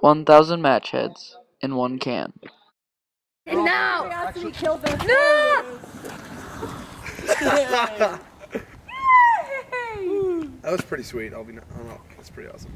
One thousand match heads in one can. And No! That was pretty sweet. I'll be. I don't. That's pretty awesome.